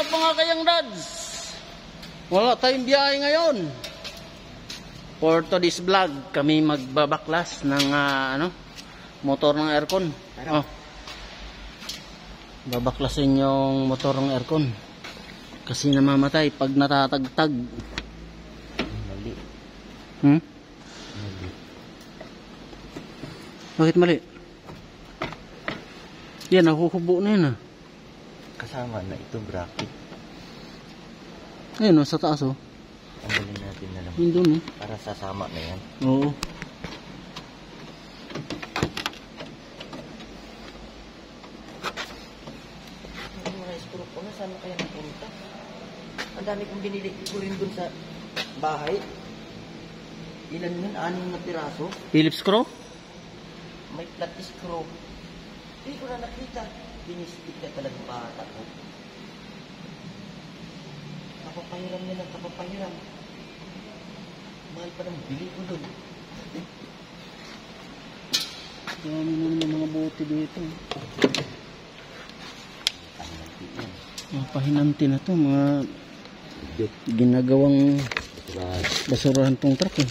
up mga kayang dads? Wala tayong biyahe ngayon. For today's vlog, kami magbabaklas ng ah, ano, motor ng aircon. Oh. Babaklasin yung motor ng aircon. Kasi namamatay pag natatagtag. Mali. Hmm? Mali. Bakit mali? Yan, nahuhubo na yun ah. Kasama na ito bracket. Ayun, oh, sa taas oh. Tanggalin natin na lang. Yun dun eh. Para sasama na yan. Oo. Ang mga screw ko na, saan na kaya napunta? Ang dami kong binili ko rin dun sa bahay. Ilan yun? Anim na piraso? Phillips screw? May flat screw. Hindi ko na nakita. Pinistik na talagang bata ko. Kapapahiram niya ng kapapahiram. Mahal pa ng bili ko dun. Dami na naman mga bote dito. Mga pahinanti na to, mga ginagawang basurahan tong truck eh.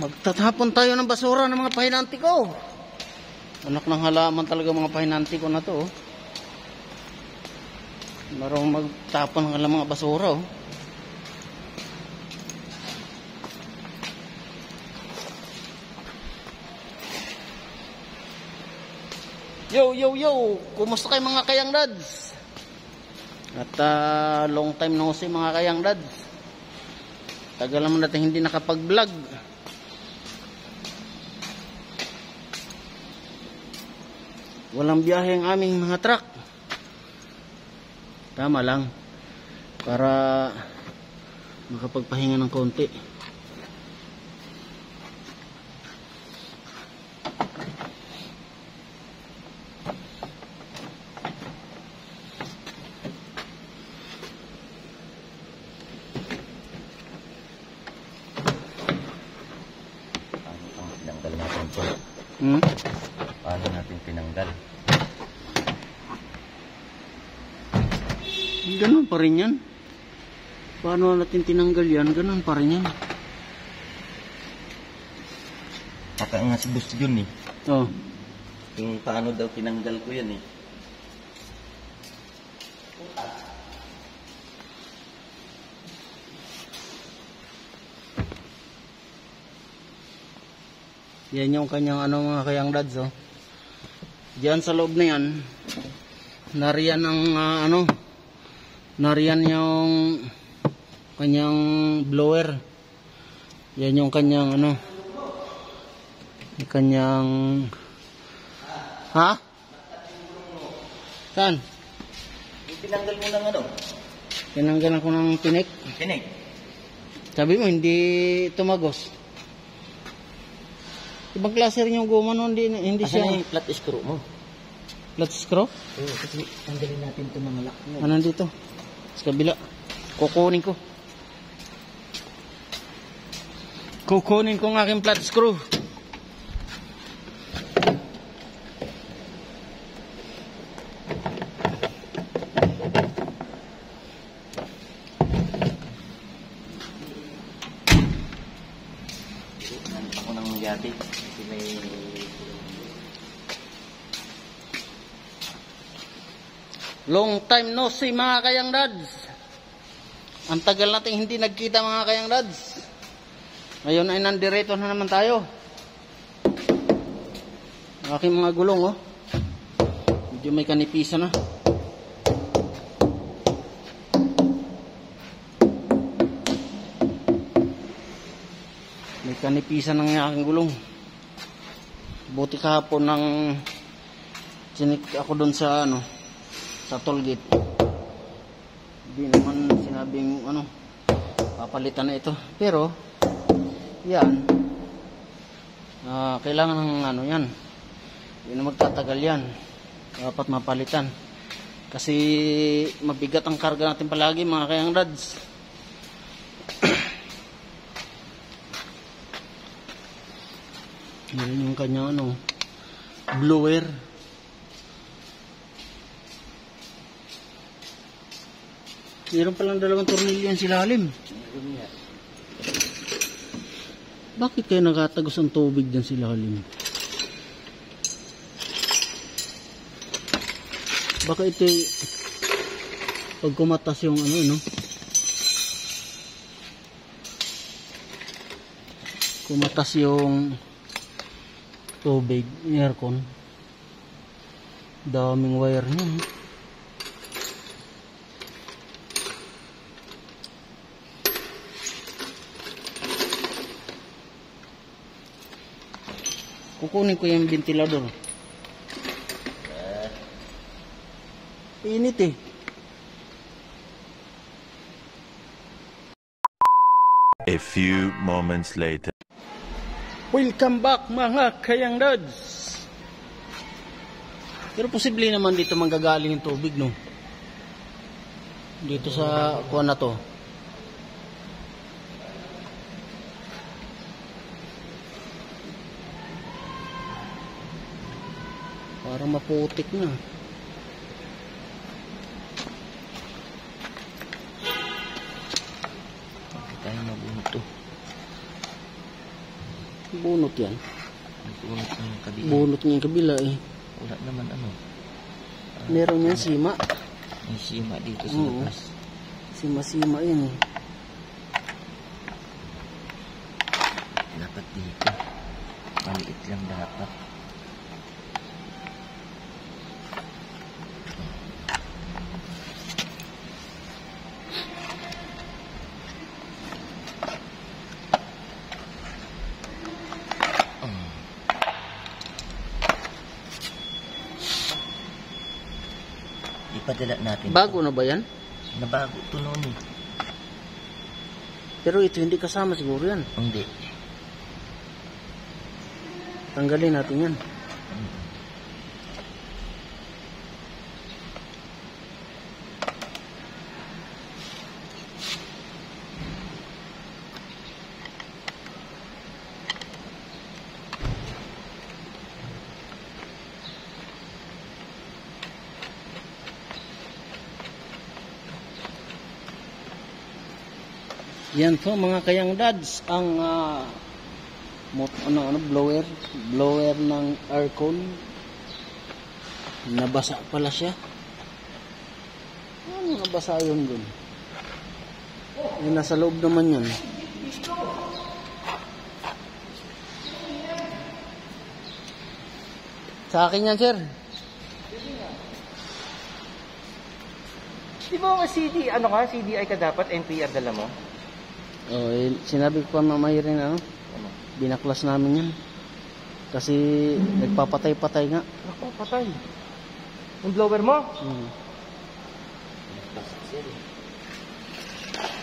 Magtatapon tayo ng basura ng mga pahinanti ko. Anak ng halaman talaga mga pahinanti ko na to. Oh. Marong magtapon ng mga basura. Oh. Yo, yo, yo! Kumusta kayo mga kayang dads? At ah, long time no see mga kayang dads. Tagal naman natin hindi nakapag-vlog. Walang biyahe ang aming mga truck. Tama lang. Para makapagpahinga ng konti. Ang tinanggal? Ganun pa rin yan. Paano natin tinanggal yan? Ganun pa rin yan. Baka nga si Boss yun eh. Oh. Kung paano daw tinanggal ko yan eh. Yan yung kanyang ano mga kayang dads oh. Diyan sa loob na yan. Nariyan ang ah, ano. Nariyan yung kanyang blower. Yan yung kanyang ano. Yung kanyang Ha? Saan? Tinanggal mo ng ano? Tinanggalan ko ng tinik. Tinig. Sabi mo hindi tumagos. Ibang klase rin yung guma nun, hindi, hindi Asan siya yung flat screw mo? flat screw. Oo, kasi tanggalin natin ito mga lock mo. Ano dito? Sa kabila. Kukunin ko. Kukunin ko ang aking flat screw. Nandito ako ng yate. Kasi may... Long time no see mga kayang dads. Ang tagal natin hindi nagkita mga kayang dads. Ngayon ay nandireto na naman tayo. Ang aking mga gulong oh. Medyo may kanipisa na. May kanipisa ng aking gulong. Buti kahapon ng sinik ako doon sa ano sa tollgate. Hindi naman sinabing ano papalitan na ito. Pero yan ah, kailangan ng ano yan. Na magtatagal yan. Dapat mapalitan. Kasi mabigat ang karga natin palagi mga kayang dads. Yan yung kanyang ano, blower. Meron palang dalawang tornilyo yan sa ilalim. Meron nga. Bakit kaya nakatagos ang tubig dyan sa ilalim? Baka ito pag kumatas yung ano, no? Kumatas yung tubig, aircon. Daming wire niya. no? Kukunin ko yung ventilador. Init eh. A few moments later. Welcome back mga kayang dads. Pero posible naman dito manggagaling yung tubig no. Dito sa kuha na to. Parang maputik na. Bakit tayo mabunot to? Bunot yan. Nagpunot ng kabila. Bunot niya yung kabila eh. Wala naman ano. Meron yan sima. May sima dito sa Oo. labas. Sima-sima yan eh. Dapat dito. Maliit lang dapat. Ipadala natin. Bago na ba yan? Nabago to noon eh. Pero ito hindi kasama siguro yan. Hindi. Tanggalin natin yan. Yan po mga kayang dads ang ah, mot ano ano blower blower ng aircon. Nabasa pala siya. Ano nabasa yun dun? Yung nasa loob naman yun. Sa akin yan sir. Di ba CD, ano ka, CDI ka dapat, NPR dala mo? Oh, eh, sinabi ko pa mamay rin ano Ano? binaklas namin yan kasi nagpapatay-patay nga Naku, patay. Yung blower mo? hmm.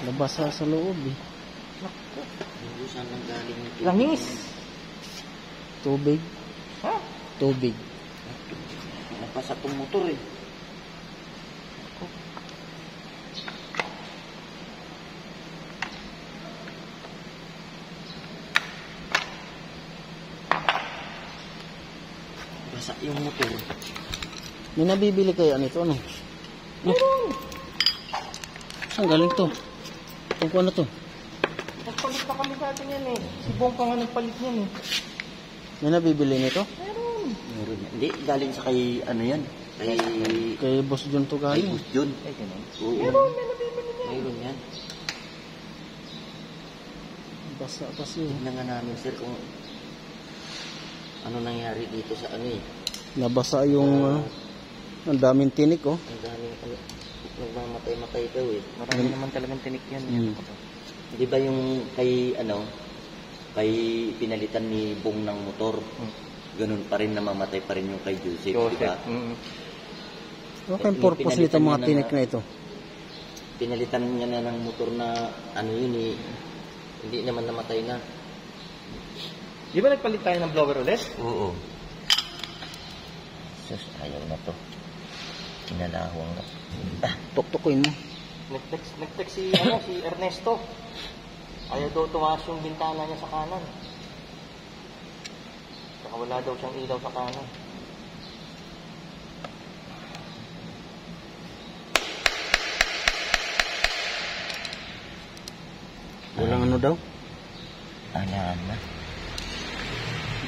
nabasa sa loob eh Hindi saan nang galing yung Langis. tubig Ha? tubig Napasa tong motor eh. Basa yung motor. May nabibili kayo nito, ano? Meron! Saan galing to? Kung ano to? Nagpalit pa kami sa atin yan eh. Si Bong pa nga nagpalit yan eh. May nabibili nito? Meron. Meron. Hindi, galing sa kay, ano yan? Kay, Kay Boss John to kay galing. Boss Jun. Ay, ganun. Oo. Meron, may nabibili niya. Meron yan. Basa kasi. Tingnan nga namin, sir, kung ano nangyari dito sa ano eh. Nabasa yung, ano, ang daming tinik, oh. Ang daming ano, nagmamatay-matay daw eh. Marami naman talagang tinik yan. Hmm. Di ba yung kay ano, kay pinalitan ni Bong ng motor, Hmm. ganun pa rin namamatay pa rin yung kay Joseph, di Joseph. ba? Mm. Ano kayong Yung purpose nito mga niya na- tinik na ito? Pinalitan niya na ng motor na ano yun eh, hindi naman namatay na. Di ba nagpalit tayo ng blower ulit? Oo. Sus, ayaw na to. Kinalawang na. Ah, Tuktukin mo. Nag-text, nag-text si, ano, si Ernesto. Ayaw daw tumaas yung bintana niya sa kanan. Saka wala daw siyang ilaw sa kanan. Walang ano daw? Alaan na.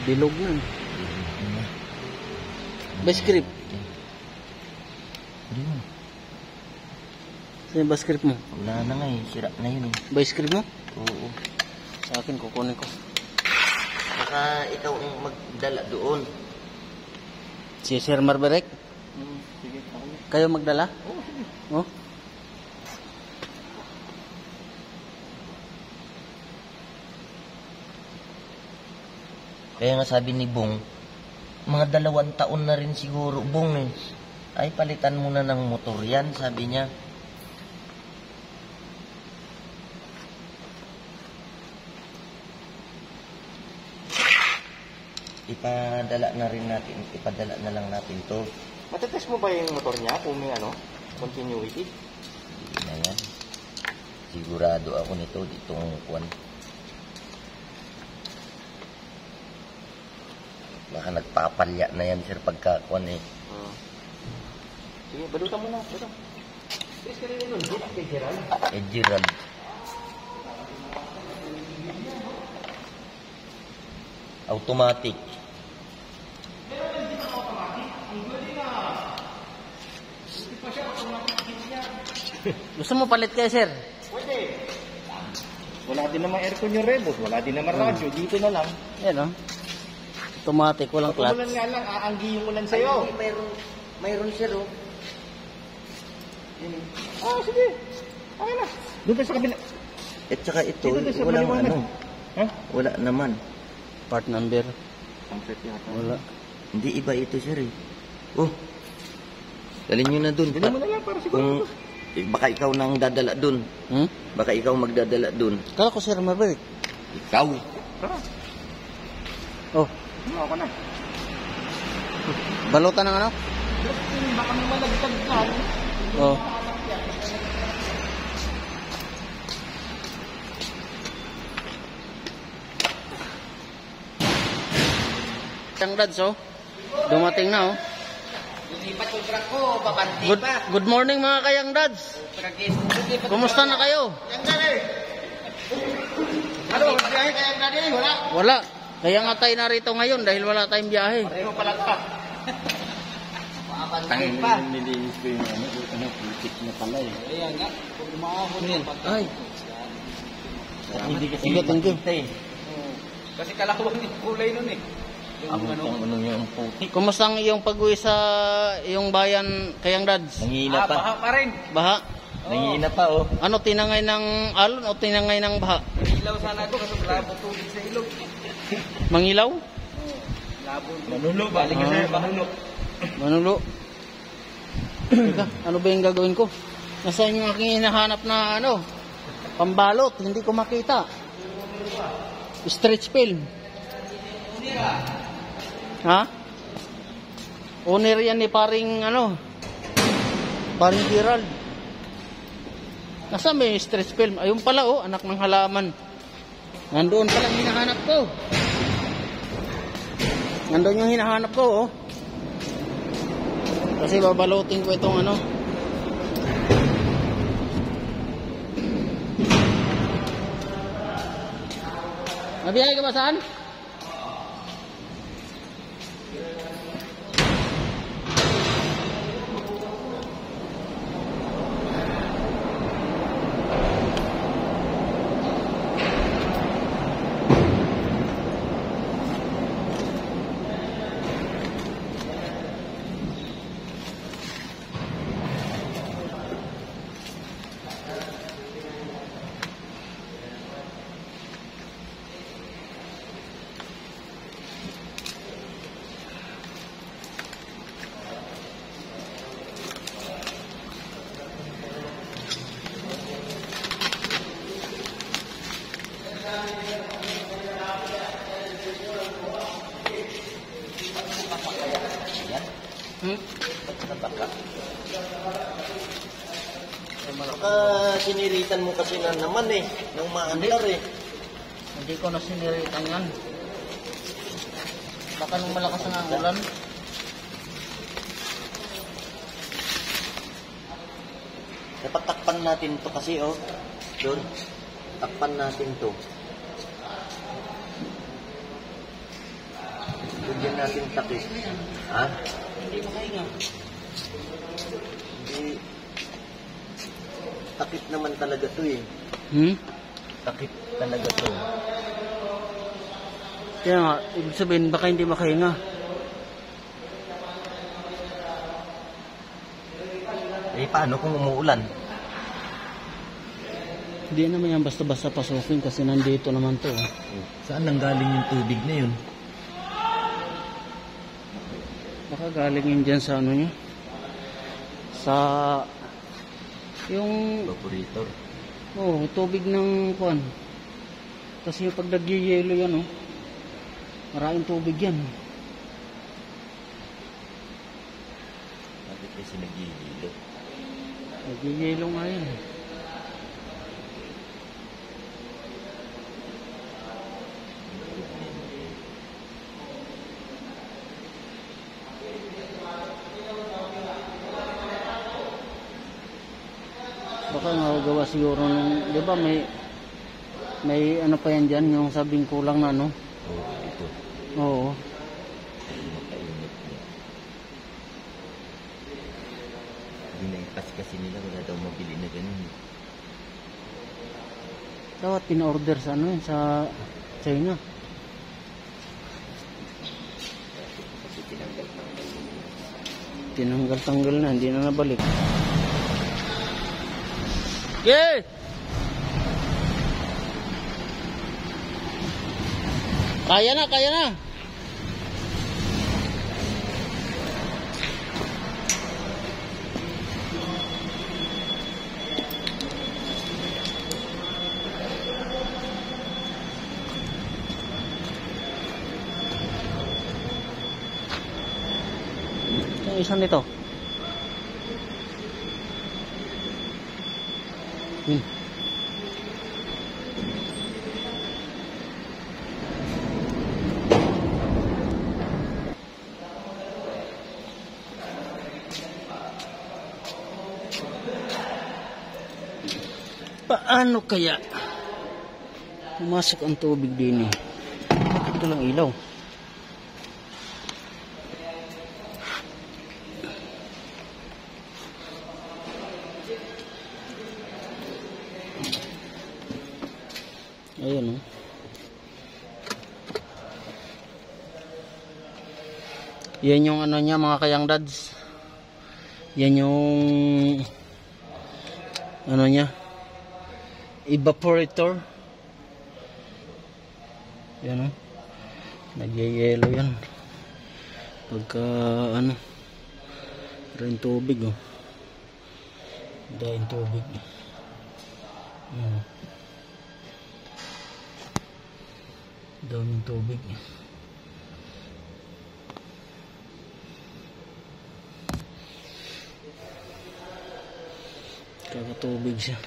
Bilog na. Na. Ba script? Hindi mo. Saan ba script mo? Wala na nga eh. Sira na yun eh. Ba script mo? Oo. Sa akin, kukunin ko. Baka ikaw ang magdala doon. Si Sir Marberek, Hmm, sige, kayo magdala? Oh, Kaya nga sabi ni Bong, mga dalawang taon na rin siguro, Bong eh. Ay, palitan mo na ng motor yan, sabi niya. Ipadala na rin natin, ipadala na lang natin to. Matetest mo ba yung motor niya kung may ano, continuity? Hindi na yan. Sigurado ako nito, ditong kwan. Baka nagpapalya na yan, sir, pagkakwan eh. Hmm. Sige, balutan mo na. Balutan. Test ka rin nun. Kay Gerald. Eh, Gerald. Automatic. gusto mo palit kayo, Sir? Pwede. Wala din naman aircon yung rebos. Wala din naman radyo. Dito na lang. Yan, oh. Automatic, walang Pag umulan clutch. nga lang, aanggi yung ulan sa'yo. Ay, mayroon, mayroon sir, oh. Ah, sige. Okay na. Doon sa kabila. At saka ito, tayo sa walang maliwanag. ano, Ha? wala naman. Part number. Yata. Wala. Hindi iba ito, sir, eh. Oh, dalhin nyo na dun. Dali mo na lang para siguro. Kung, eh, baka ikaw nang dadala dun. Hmm? Baka ikaw magdadala dun. Kala ko, Sir Marberek. Ikaw. Tara. Oh, Ano ako na. balutan ng ano? Baka may malagtag ka. Oh. Ang dads, oh. Dumating na, oh. Lipat yung truck ko, babanti Good, good morning, mga kayang dads. Kumusta na kayo? Ano, biyahe kaya na din. Wala. Wala. Kaya nga tayo narito ngayon dahil wala tayong biyahe. Pareho palagtak. Tangin pa. nilinis ko yung ano, ano, putik na pala eh. Ayan nga. Kung umahon Yan. Ay, Hindi kasi you, thank you. eh. Kasi kalawang yung kulay nun eh. Ang ano, ano yung puti. Kumusta ang iyong pag-uwi sa iyong bayan, kayang dads? Nangihina pa. Ah, pa rin. Baha? Nangihina pa, oh. Ano, tinangay ng alon o tinangay ng baha? Ilaw sana ako kasi labo tubig sa ilog. Mangilaw? Manulo, balik ka Ah. manulo. Manulo. Teka, ano ba yung gagawin ko? Nasaan yung aking hinahanap na ano? Pambalot, hindi ko makita. Stretch film. Ha? Owner yan ni paring ano? Paring Gerald. Nasaan ba yung stretch film? Ayun pala oh, anak ng halaman. Nandoon pala hinahanap ko. Nandoon yung hinahanap ko oh. Kasi babalutin ko itong ano. Nabiyahe ka ba saan? Baka siniritan mo kasi na naman eh. Nang maandar eh. Hindi ko na siniritan yan. Baka nung malakas ang ulan. Napatakpan natin to kasi oh. Doon. Takpan natin to. Bigyan natin takip. Ha? Hindi makahinga. Hindi. Takip naman talaga to eh. Hmm? Takip talaga to. Kaya nga, ibig sabihin, baka hindi makahinga. Eh, paano kung umuulan? Hindi naman yan basta-basta pasukin kasi nandito naman to. oh. Saan nanggaling yung tubig na yun? Baka galing yun dyan sa ano nyo. Sa... Yung... Evaporator. Oh, tubig ng kuan. Kasi yung pag nagyayelo yan, oh. Maraming tubig yan. Bakit kasi nagigilo? Nagyayelo nga yan. eh. Baka magagawa siguro nung, di ba may, may ano pa yan dyan, yung sabing kulang na ano? Oo, ito. Oo. Dinaipas kasi nila, wala daw mabili na ganun. Dapat pina-order sa ano yun, sa China. Tinanggal-tanggal na, hindi na nabalik. Yeah! Kaya na, kaya na. Yung isa nito. Paano kaya pumasok ang tubig din eh? Bakit walang ilaw? Ayun oh. Yan yung ano niya mga kayang dads. Yan yung ano niya evaporator. Yan oh. Nagyayelo yan. Pagka ano rin tubig oh. Dahil tubig. Hmm. daming tubig kakatubig siya